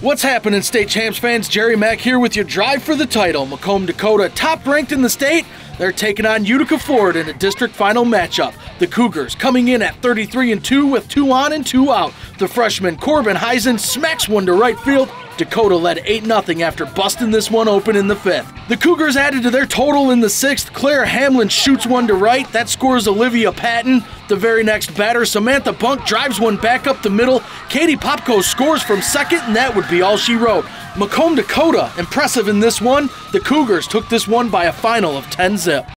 What's happening, state champs fans? Jerry Mack here with your drive for the title. Macomb, Dakota, top ranked in the state. They're taking on Utica Ford in a district final matchup. The Cougars coming in at 33 and 2 with two on and two out. The freshman Corbin Heisen smacks one to right field. Dakota led 8 0 after busting this one open in the fifth. The Cougars added to their total in the sixth. Claire Hamlin shoots one to right. That scores Olivia Patton. The very next batter, Samantha Bunk, drives one back up the middle. Katie Popko scores from second, and that would be all she wrote. Macomb Dakota, impressive in this one. The Cougars took this one by a final of 10 zip.